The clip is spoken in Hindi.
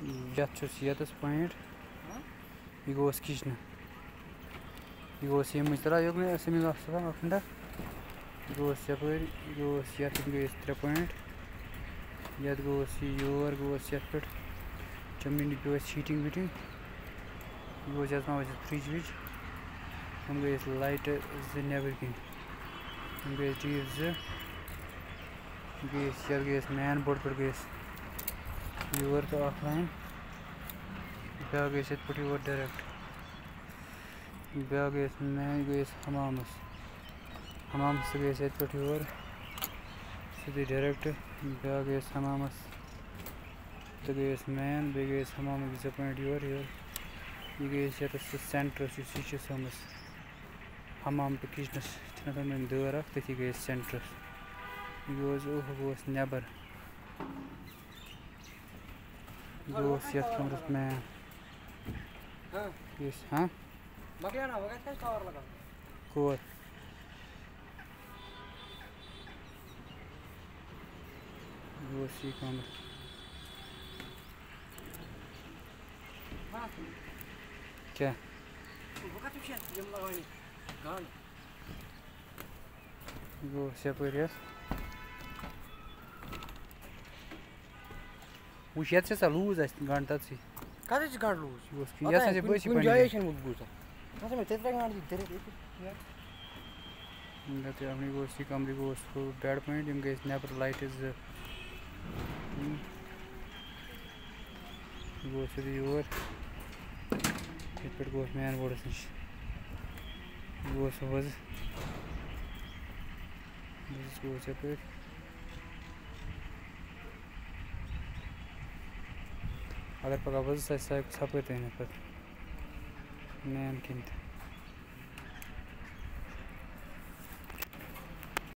यस यतस पॉइंट यह गोस किचन यह गोस ये मुझ तरह योगने समी अखंडा यह गोस यपर यह गोस यत गए त्रे पॉइंट यत गोस योर गोस यत पे चमनी पे हीटिंग वीटिंग यह गोस यत फ्रिज विज हम गए लाइट जो नबर कन हम गए टीव जो गए यत गए मैन बोर्ड पे गए योर तो अख लाइन ब्या गए पे योर डायरेक्ट ब्या गए मैं गए हमामस हमामस गए पे योर सीधे डायरेक्ट ब्या गए हमामस तो गए मैन बे गए हमाम पॉइंट योर योर यह गए सेंटर सह समस हमाम तो किचनस दर तथी गए सेंटर यह गोस नबर Yo si hacemos me Yes, हाँ Bagaimana? Bagaimana kan kawar lagi? Kuat. Yo si kamera. क्या वो सेपरेट वो शायद से लूज गांड तथी कत गांड लूज यस से बस कुन जाय छन मुझ बूझा नसे में तेत्रा गांड दी तेरे गते हमने वो सी कमरी को उसको बैड पॉइंट इम गए नेपर लाइट इज़ वो से योर इट पे गो मैन बोर्ड निश वो सो was this goes up it अगर पका बस ऐसा सपेट है ना पर मैन किंत